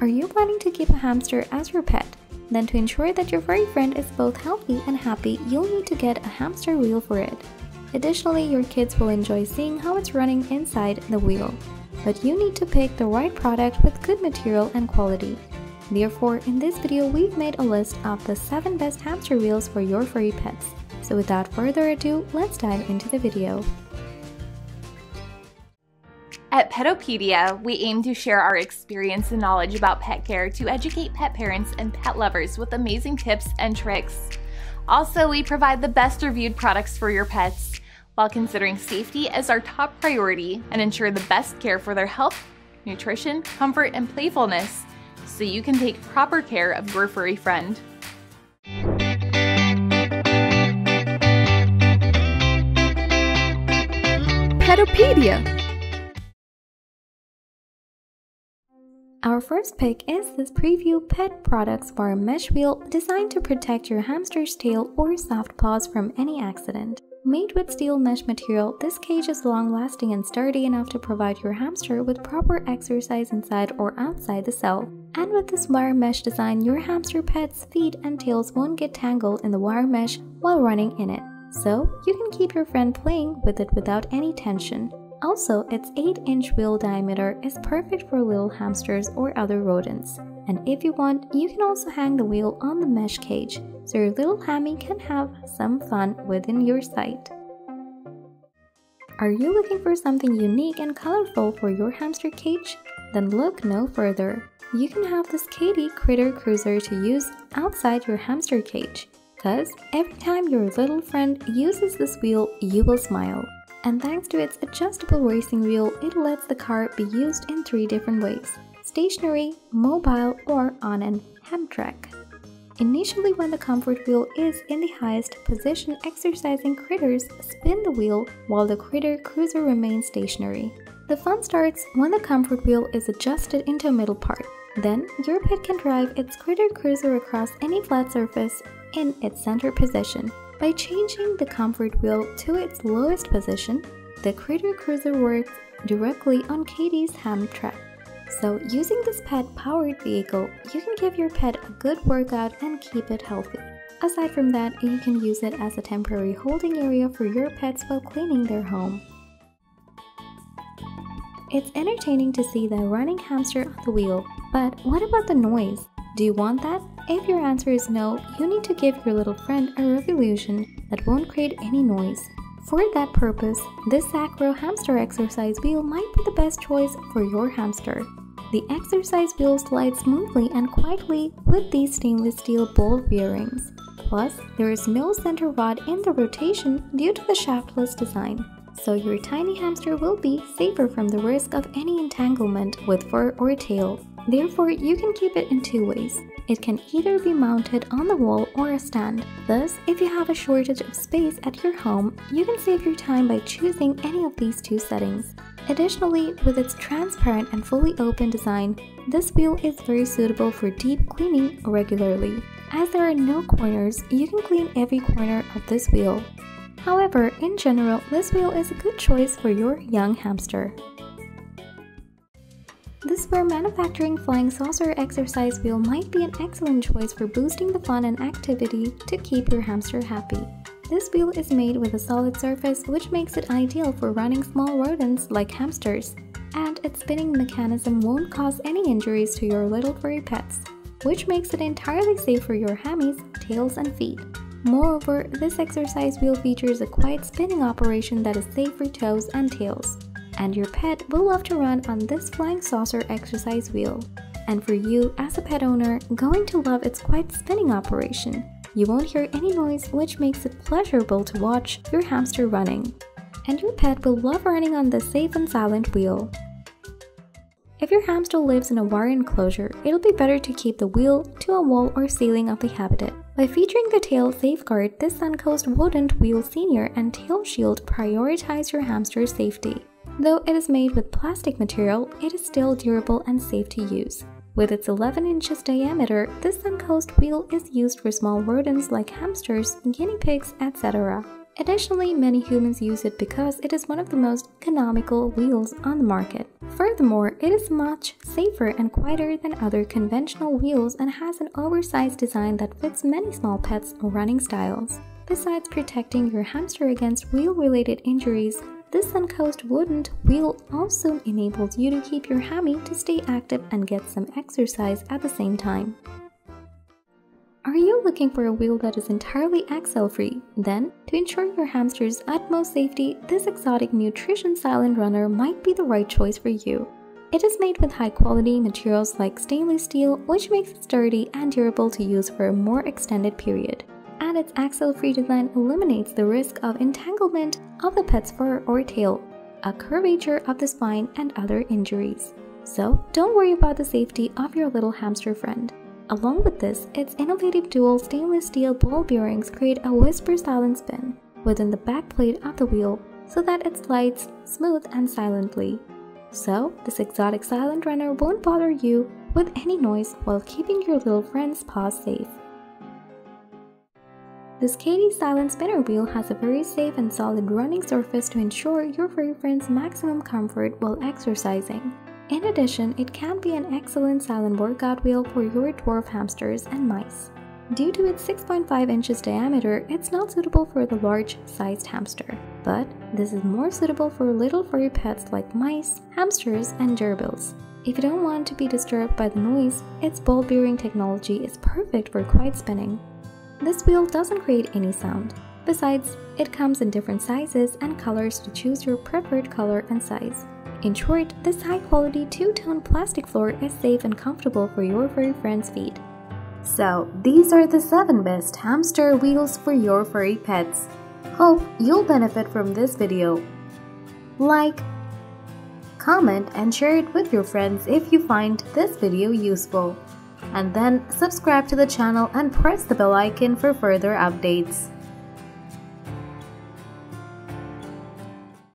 Are you planning to keep a hamster as your pet? Then to ensure that your furry friend is both healthy and happy, you'll need to get a hamster wheel for it. Additionally, your kids will enjoy seeing how it's running inside the wheel. But you need to pick the right product with good material and quality. Therefore, in this video, we've made a list of the 7 best hamster wheels for your furry pets. So without further ado, let's dive into the video. At Petopedia, we aim to share our experience and knowledge about pet care to educate pet parents and pet lovers with amazing tips and tricks. Also, we provide the best reviewed products for your pets while considering safety as our top priority and ensure the best care for their health, nutrition, comfort, and playfulness so you can take proper care of your furry friend. Petopedia Our first pick is this Prevue Pet Products Bar Mesh Wheel designed to protect your hamster's tail or soft paws from any accident. Made with steel mesh material, this cage is long-lasting and sturdy enough to provide your hamster with proper exercise inside or outside the cell. And with this wire mesh design, your hamster pet's feet and tails won't get tangled in the wire mesh while running in it. So, you can keep your friend playing with it without any tension. Also, its 8-inch wheel diameter is perfect for little hamsters or other rodents. And if you want, you can also hang the wheel on the mesh cage, so your little hammy can have some fun within your sight. Are you looking for something unique and colorful for your hamster cage? Then look no further. You can have this Kaytee Critter Cruiser to use outside your hamster cage. Cause every time your little friend uses this wheel, you will smile and thanks to its adjustable racing wheel, it lets the car be used in three different ways stationary, mobile, or on an Hamtrak. Initially, when the comfort wheel is in the highest position, exercising critters spin the wheel while the critter cruiser remains stationary. The fun starts when the comfort wheel is adjusted into a middle part. Then, your pet can drive its critter cruiser across any flat surface in its center position. By changing the comfort wheel to its lowest position, the Critter Cruiser works directly on Kaytee's Hamtrak. So using this pet-powered vehicle, you can give your pet a good workout and keep it healthy. Aside from that, you can use it as a temporary holding area for your pets while cleaning their home. It's entertaining to see the running hamster on the wheel, but what about the noise? Do you want that? If your answer is no, you need to give your little friend a revolution that won't create any noise. For that purpose, this Zacro hamster exercise wheel might be the best choice for your hamster. The exercise wheel slides smoothly and quietly with these stainless steel ball bearings. Plus, there is no center rod in the rotation due to the shaftless design. So your tiny hamster will be safer from the risk of any entanglement with fur or tail. Therefore, you can keep it in two ways. It can either be mounted on the wall or a stand. Thus, if you have a shortage of space at your home, you can save your time by choosing any of these two settings. Additionally, with its transparent and fully open design, this wheel is very suitable for deep cleaning regularly. As there are no corners, you can clean every corner of this wheel. However, in general, this wheel is a good choice for your young hamster. This Square Manufacturing Flying Saucer exercise wheel might be an excellent choice for boosting the fun and activity to keep your hamster happy. This wheel is made with a solid surface which makes it ideal for running small rodents like hamsters, and its spinning mechanism won't cause any injuries to your little furry pets, which makes it entirely safe for your hammies, tails, and feet. Moreover, this exercise wheel features a quiet spinning operation that is safe for toes and tails and your pet will love to run on this flying saucer exercise wheel. And for you, as a pet owner, going to love its quiet spinning operation. You won't hear any noise which makes it pleasurable to watch your hamster running. And your pet will love running on this safe and silent wheel. If your hamster lives in a wire enclosure, it'll be better to keep the wheel to a wall or ceiling of the habitat. By featuring the tail safeguard, this Suncoast Wodent Wheel Senior and Tail Shield prioritize your hamster's safety. Though it is made with plastic material, it is still durable and safe to use. With its 11 inches diameter, this Suncoast wheel is used for small rodents like hamsters, guinea pigs, etc. Additionally, many humans use it because it is one of the most economical wheels on the market. Furthermore, it is much safer and quieter than other conventional wheels and has an oversized design that fits many small pets' running styles. Besides protecting your hamster against wheel-related injuries, this Suncoast Wodent wheel also enables you to keep your hammy to stay active and get some exercise at the same time. Are you looking for a wheel that is entirely axle free? Then, to ensure your hamster's utmost safety, this exotic nutrition silent runner might be the right choice for you. It is made with high quality materials like stainless steel, which makes it sturdy and durable to use for a more extended period. And its axle free design eliminates the risk of entanglement of the pet's fur or tail, a curvature of the spine, and other injuries. So, don't worry about the safety of your little hamster friend. Along with this, its innovative dual stainless steel ball bearings create a whisper silent spin within the back plate of the wheel so that it slides smooth and silently. So, this exotic silent runner won't bother you with any noise while keeping your little friend's paws safe. This Kaytee Silent Spinner Wheel has a very safe and solid running surface to ensure your furry friend's maximum comfort while exercising. In addition, it can be an excellent silent workout wheel for your dwarf hamsters and mice. Due to its 6.5 inches diameter, it's not suitable for the large-sized hamster. But this is more suitable for little furry pets like mice, hamsters, and gerbils. If you don't want to be disturbed by the noise, its ball bearing technology is perfect for quiet spinning. This wheel doesn't create any sound. Besides, it comes in different sizes and colors to choose your preferred color and size. In short, this high-quality two-tone plastic floor is safe and comfortable for your furry friend's feet. So, these are the 7 best hamster wheels for your furry pets. Hope you'll benefit from this video. Like, comment and share it with your friends if you find this video useful. And then subscribe to the channel and press the bell icon for further updates.